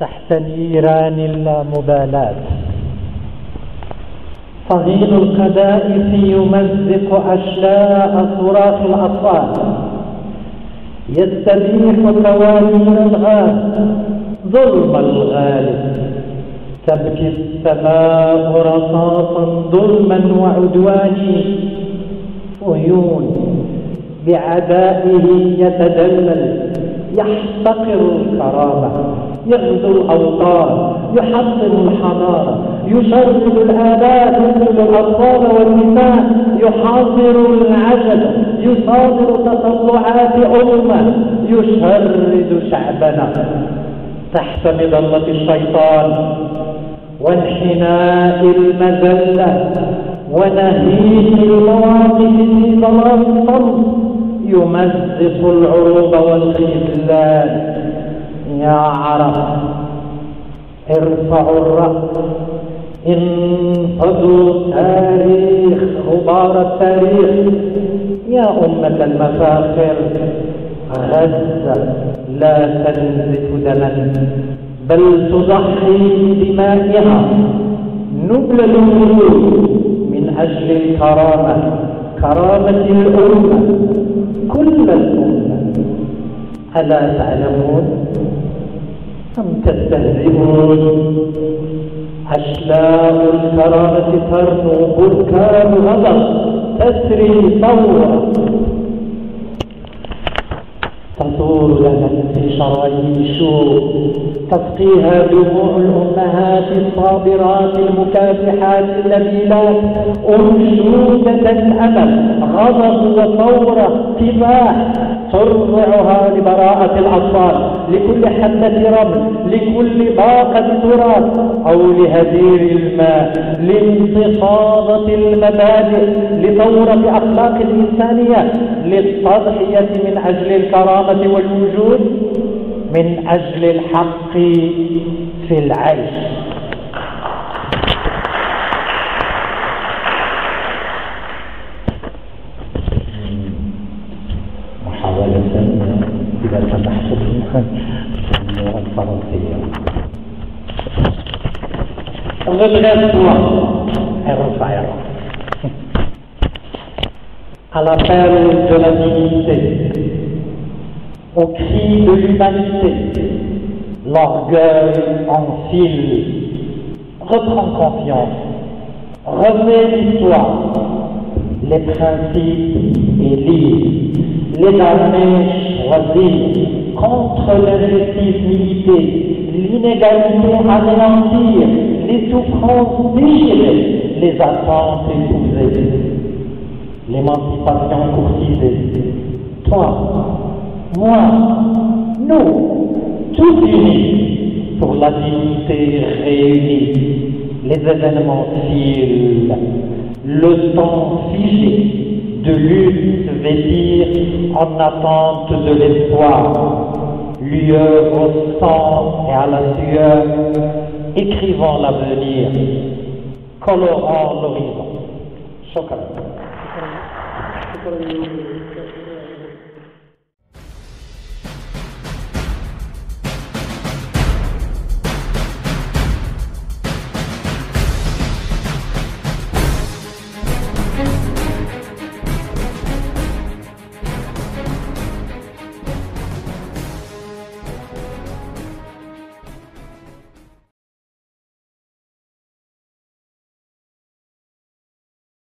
تحت نيران اللامبالاة. صهيل القذائف يمزق أشلاء صراخ الأطفال. يستبيح توالير الغاز ظلم الغالب. تبكي السماء رصاصا ظلما وعدوان عيون بعدائه يتدلل يحتقر الكرامة. يغزو الأوطان يحطم الحضارة يشرد الآباء يقتل الأطفال والنساء يحاصر العجل يصادر تطلعات أمة يشرد شعبنا. تحت مظلة الشيطان وانحناء المذلة ونهيج المواقف في ظلام الصمت يمزق العروض والخذلان يا عرب ارفعوا الرأس. انفضوا التاريخ غبار التاريخ. يا أمة المفاخر غزة لا تنزف دما. بل تضحي بدمائها. نبل الوجود من أجل الكرامة كرامة الأمة. كل الأمة. ألا تعلمون؟ أم تستهزئون. أشلاء الكرامة ترنو بركان غضب. تسري ثورة. تدور لنا شرايين تسقيها دموع الأمهات الصابرات المكافحات النبيلات أنشودة الأمل غضب وثورة كفاح ترضعها لبراءة الأطفال. لكل حبة رمل لكل باقة تراب. أو لهدير الماء لانتفاضة المبادئ لثورة أخلاق الإنسانية للتضحية من أجل الكرامة والوجود. من أجل الحق في العيش محاولة إذا سمحت باللغة الفرنسية أرفع à l'appel de la dignité au cri de l'humanité, l'orgueil en fil. Reprends confiance, remets l'histoire, les principes livres, les armées choisies contre l'injustice militée, l'inégalité anéantir, les souffrances déchirées, les attentes épousées, l'émancipation courtisée. Toi, moi, nous, tous unis pour la dignité réunie, les événements filent, le temps figé de lutte vêtir en attente de l'espoir, lueur au sang et à la sueur, écrivant l'avenir, colorant l'horizon.